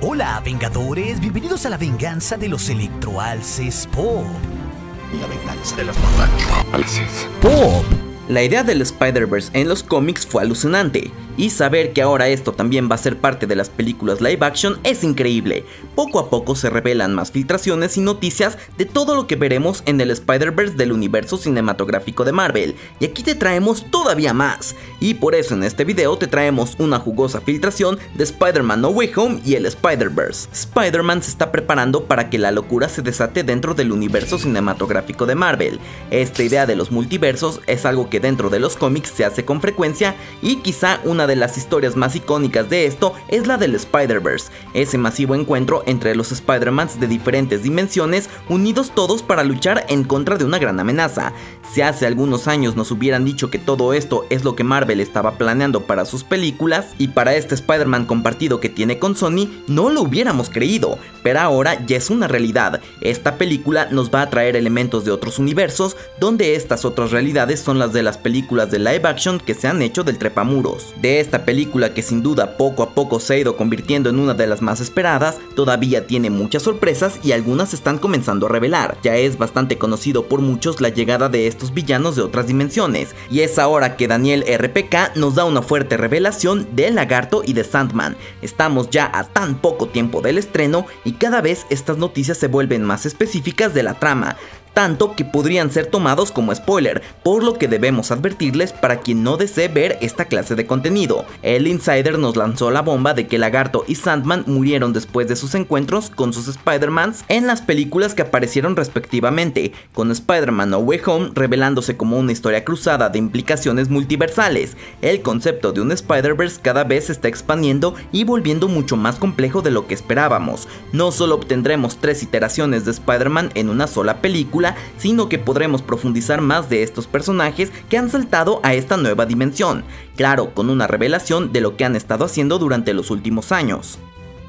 Hola, Vengadores, bienvenidos a la venganza de los electroalces Pop. La venganza de los electroalces Pop. La idea del Spider-Verse en los cómics fue alucinante, y saber que ahora esto también va a ser parte de las películas live action es increíble. Poco a poco se revelan más filtraciones y noticias de todo lo que veremos en el Spider-Verse del universo cinematográfico de Marvel, y aquí te traemos todavía más. Y por eso en este video te traemos una jugosa filtración de Spider-Man No Way Home y el Spider-Verse. Spider-Man se está preparando para que la locura se desate dentro del universo cinematográfico de Marvel. Esta idea de los multiversos es algo que dentro de los cómics se hace con frecuencia y quizá una de las historias más icónicas de esto es la del Spider-Verse, ese masivo encuentro entre los Spider-Mans de diferentes dimensiones unidos todos para luchar en contra de una gran amenaza. Si hace algunos años nos hubieran dicho que todo esto es lo que Marvel estaba planeando para sus películas y para este Spider-Man compartido que tiene con Sony, no lo hubiéramos creído, pero ahora ya es una realidad. Esta película nos va a traer elementos de otros universos, donde estas otras realidades son las de las películas de live action que se han hecho del trepamuros. De esta película que sin duda poco a poco se ha ido convirtiendo en una de las más esperadas, todavía tiene muchas sorpresas y algunas están comenzando a revelar. Ya es bastante conocido por muchos la llegada de estos villanos de otras dimensiones, y es ahora que Daniel RPK nos da una fuerte revelación de Lagarto y de Sandman. Estamos ya a tan poco tiempo del estreno y cada vez estas noticias se vuelven más específicas de la trama tanto que podrían ser tomados como spoiler, por lo que debemos advertirles para quien no desee ver esta clase de contenido. El insider nos lanzó la bomba de que Lagarto y Sandman murieron después de sus encuentros con sus Spider-Mans en las películas que aparecieron respectivamente, con Spider-Man No Way Home revelándose como una historia cruzada de implicaciones multiversales. El concepto de un Spider-Verse cada vez se está expandiendo y volviendo mucho más complejo de lo que esperábamos. No solo obtendremos tres iteraciones de Spider-Man en una sola película, sino que podremos profundizar más de estos personajes que han saltado a esta nueva dimensión, claro, con una revelación de lo que han estado haciendo durante los últimos años.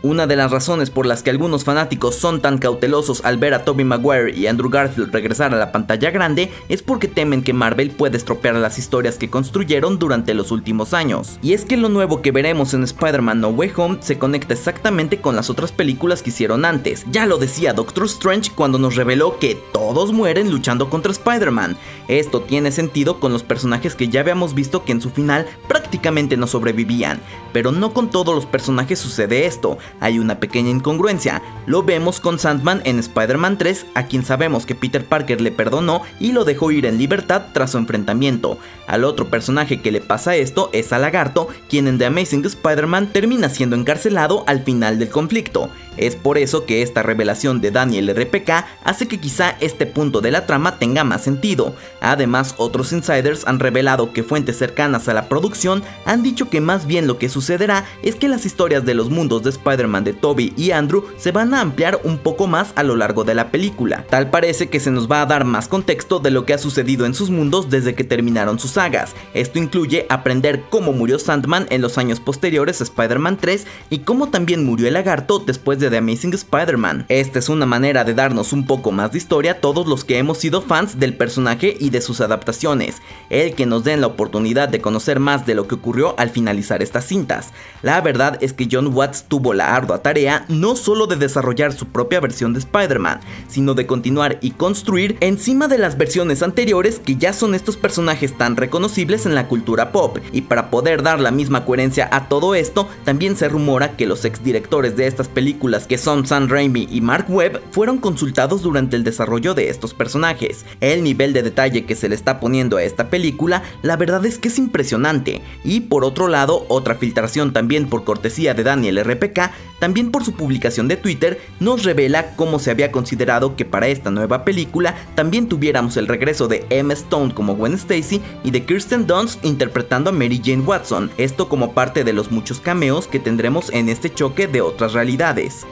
Una de las razones por las que algunos fanáticos son tan cautelosos al ver a Tobey Maguire y Andrew Garfield regresar a la pantalla grande es porque temen que Marvel puede estropear las historias que construyeron durante los últimos años. Y es que lo nuevo que veremos en Spider-Man No Way Home se conecta exactamente con las otras películas que hicieron antes. Ya lo decía Doctor Strange cuando nos reveló que todos mueren luchando contra Spider-Man. Esto tiene sentido con los personajes que ya habíamos visto que en su final prácticamente no sobrevivían, pero no con todos los personajes sucede esto hay una pequeña incongruencia. Lo vemos con Sandman en Spider-Man 3, a quien sabemos que Peter Parker le perdonó y lo dejó ir en libertad tras su enfrentamiento. Al otro personaje que le pasa esto es a Lagarto, quien en The Amazing Spider-Man termina siendo encarcelado al final del conflicto. Es por eso que esta revelación de Daniel RPK hace que quizá este punto de la trama tenga más sentido. Además, otros insiders han revelado que fuentes cercanas a la producción han dicho que más bien lo que sucederá es que las historias de los mundos de Spider-Man de Toby y Andrew se van a ampliar un poco más a lo largo de la película. Tal parece que se nos va a dar más contexto de lo que ha sucedido en sus mundos desde que terminaron sus sagas. Esto incluye aprender cómo murió Sandman en los años posteriores a Spider-Man 3 y cómo también murió el lagarto después de The Amazing Spider-Man. Esta es una manera de darnos un poco más de historia a todos los que hemos sido fans del personaje y de sus adaptaciones, el que nos den la oportunidad de conocer más de lo que ocurrió al finalizar estas cintas. La verdad es que John Watts tuvo la ardua tarea no solo de desarrollar su propia versión de Spider-Man, sino de continuar y construir encima de las versiones anteriores que ya son estos personajes tan reconocibles en la cultura pop, y para poder dar la misma coherencia a todo esto, también se rumora que los exdirectores de estas películas que son Sam Raimi y Mark Webb, fueron consultados durante el desarrollo de estos personajes. El nivel de detalle que se le está poniendo a esta película, la verdad es que es impresionante. Y por otro lado, otra filtración también por cortesía de Daniel RPK, también por su publicación de Twitter, nos revela cómo se había considerado que para esta nueva película también tuviéramos el regreso de Emma Stone como Gwen Stacy y de Kirsten Dunst interpretando a Mary Jane Watson, esto como parte de los muchos cameos que tendremos en este choque de otras realidades.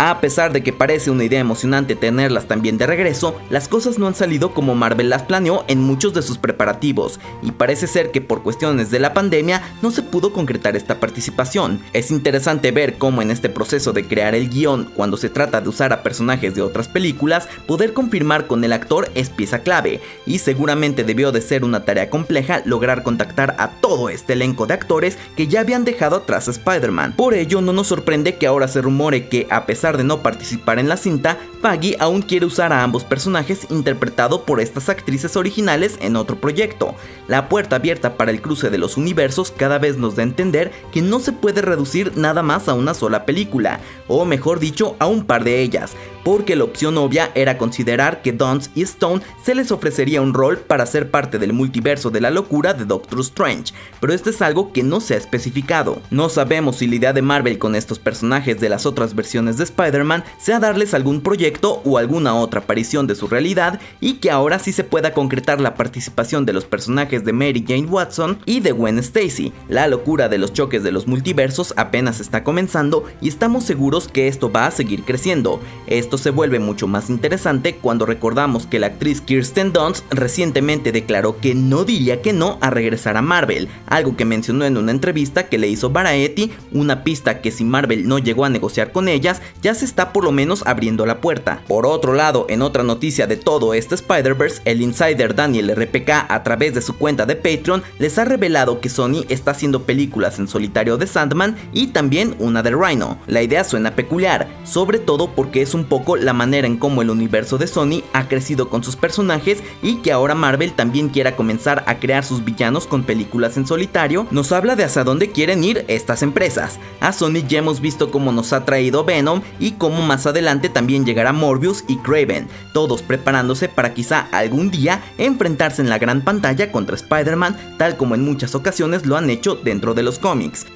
A pesar de que parece una idea emocionante tenerlas también de regreso, las cosas no han salido como Marvel las planeó en muchos de sus preparativos, y parece ser que por cuestiones de la pandemia no se pudo concretar esta participación. Es interesante ver cómo en este proceso de crear el guion, cuando se trata de usar a personajes de otras películas, poder confirmar con el actor es pieza clave, y seguramente debió de ser una tarea compleja lograr contactar a todo este elenco de actores que ya habían dejado atrás a Spider-Man. Por ello no nos sorprende que ahora se rumore que a pesar de no participar en la cinta, Paggy aún quiere usar a ambos personajes interpretado por estas actrices originales en otro proyecto. La puerta abierta para el cruce de los universos cada vez nos da a entender que no se puede reducir nada más a una sola película, o mejor dicho, a un par de ellas, porque la opción obvia era considerar que Dunst y Stone se les ofrecería un rol para ser parte del multiverso de la locura de Doctor Strange, pero esto es algo que no se ha especificado. No sabemos si la idea de Marvel con estos personajes de las otras versiones de Spider-Man sea darles algún proyecto o alguna otra aparición de su realidad y que ahora sí se pueda concretar la participación de los personajes de Mary Jane Watson y de Gwen Stacy. La locura de los choques de los multiversos apenas está comenzando y estamos seguros que esto va a seguir creciendo. Esto se vuelve mucho más interesante cuando recordamos que la actriz Kirsten Dunst recientemente declaró que no diría que no a regresar a Marvel, algo que mencionó en una entrevista que le hizo Variety, una pista que si Marvel no llegó a negociar con ellas, ya se está por lo menos abriendo la puerta. Por otro lado, en otra noticia de todo este Spider-Verse, el insider Daniel RPK a través de su cuenta de Patreon les ha revelado que Sony está haciendo películas en solitario de Sandman y también una de Rhino. La idea suena peculiar, sobre todo porque es un poco la manera en cómo el universo de Sony ha crecido con sus personajes y que ahora Marvel también quiera comenzar a crear sus villanos con películas en solitario, nos habla de hacia dónde quieren ir estas empresas. A Sony ya hemos visto cómo nos ha traído Venom y cómo más adelante también llegará Morbius y Craven, todos preparándose para quizá algún día enfrentarse en la gran pantalla contra Spider-Man, tal como en muchas ocasiones lo han hecho dentro de los cómics.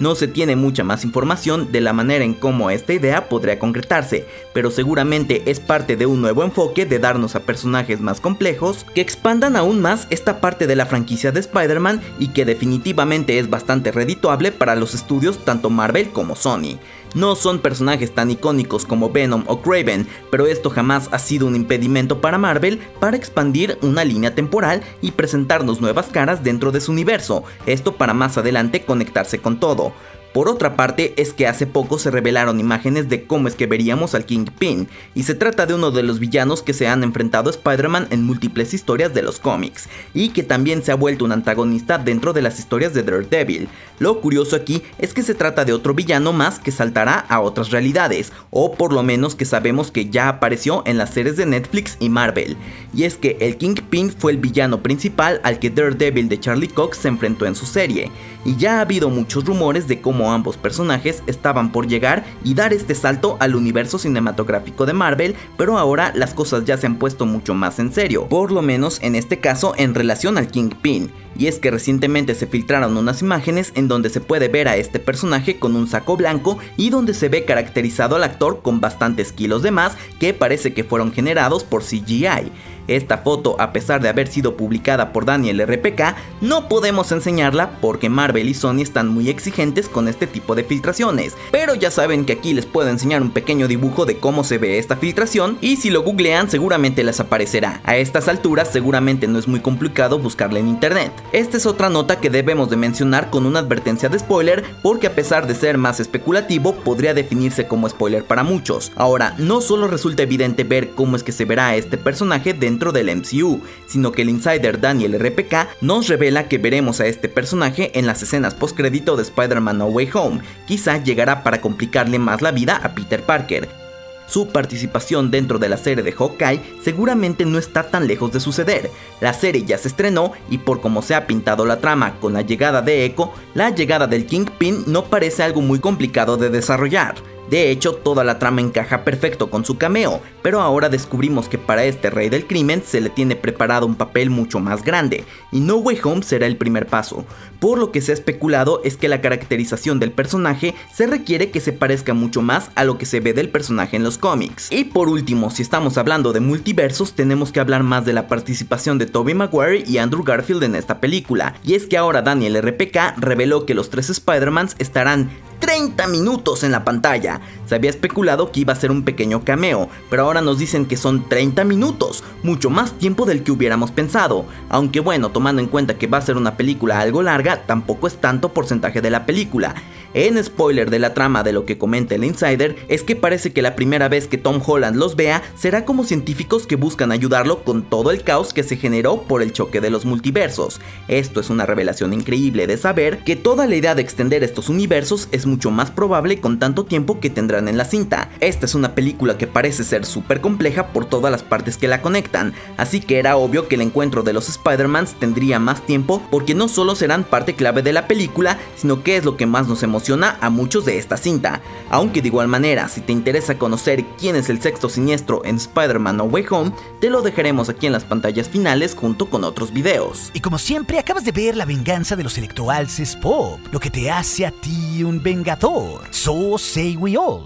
No se tiene mucha más información de la manera en cómo esta idea podría concretarse, pero seguramente es parte de un nuevo enfoque de darnos a personajes más complejos que expandan aún más esta parte de la franquicia de Spider-Man y que definitivamente es bastante redituable para los estudios tanto Marvel como Sony. No son personajes tan icónicos como Venom o Craven, pero esto jamás ha sido un impedimento para Marvel para expandir una línea temporal y presentarnos nuevas caras dentro de su universo, esto para más adelante conectarse con todo. Por otra parte, es que hace poco se revelaron imágenes de cómo es que veríamos al Kingpin, y se trata de uno de los villanos que se han enfrentado a Spider-Man en múltiples historias de los cómics, y que también se ha vuelto un antagonista dentro de las historias de Daredevil. Lo curioso aquí es que se trata de otro villano más que saltará a otras realidades, o por lo menos que sabemos que ya apareció en las series de Netflix y Marvel. Y es que el Kingpin fue el villano principal al que Daredevil de Charlie Cox se enfrentó en su serie, y ya ha habido muchos rumores de cómo ambos personajes estaban por llegar y dar este salto al universo cinematográfico de Marvel, pero ahora las cosas ya se han puesto mucho más en serio, por lo menos en este caso en relación al Kingpin. Y es que recientemente se filtraron unas imágenes en donde se puede ver a este personaje con un saco blanco y donde se ve caracterizado al actor con bastantes kilos de más que parece que fueron generados por CGI. Esta foto, a pesar de haber sido publicada por Daniel RPK, no podemos enseñarla porque Marvel y Sony están muy exigentes con este tipo de filtraciones. Pero ya saben que aquí les puedo enseñar un pequeño dibujo de cómo se ve esta filtración y si lo googlean seguramente les aparecerá. A estas alturas seguramente no es muy complicado buscarla en internet. Esta es otra nota que debemos de mencionar con una advertencia de spoiler porque a pesar de ser más especulativo podría definirse como spoiler para muchos. Ahora, no solo resulta evidente ver cómo es que se verá a este personaje de dentro del MCU, sino que el insider Daniel RPK nos revela que veremos a este personaje en las escenas postcrédito de Spider-Man No Way Home, quizá llegará para complicarle más la vida a Peter Parker. Su participación dentro de la serie de Hawkeye seguramente no está tan lejos de suceder. La serie ya se estrenó y por como se ha pintado la trama con la llegada de Echo, la llegada del Kingpin no parece algo muy complicado de desarrollar. De hecho, toda la trama encaja perfecto con su cameo, pero ahora descubrimos que para este rey del crimen se le tiene preparado un papel mucho más grande, y No Way Home será el primer paso. Por lo que se ha especulado es que la caracterización del personaje se requiere que se parezca mucho más a lo que se ve del personaje en los cómics. Y por último, si estamos hablando de multiversos, tenemos que hablar más de la participación de Tobey Maguire y Andrew Garfield en esta película, y es que ahora Daniel RPK reveló que los tres Spider-Mans estarán 30 minutos en la pantalla. Se había especulado que iba a ser un pequeño cameo, pero ahora nos dicen que son 30 minutos, mucho más tiempo del que hubiéramos pensado. Aunque bueno, tomando en cuenta que va a ser una película algo larga, tampoco es tanto porcentaje de la película. En spoiler de la trama de lo que comenta el insider, es que parece que la primera vez que Tom Holland los vea será como científicos que buscan ayudarlo con todo el caos que se generó por el choque de los multiversos. Esto es una revelación increíble de saber que toda la idea de extender estos universos es mucho más probable con tanto tiempo que en la cinta. Esta es una película que parece ser súper compleja por todas las partes que la conectan, así que era obvio que el encuentro de los Spider-Mans tendría más tiempo porque no solo serán parte clave de la película, sino que es lo que más nos emociona a muchos de esta cinta, aunque de igual manera si te interesa conocer quién es el sexto siniestro en Spider-Man No Way Home, te lo dejaremos aquí en las pantallas finales junto con otros videos. Y como siempre acabas de ver la venganza de los electroalces pop, lo que te hace a ti un vengador. So say we all.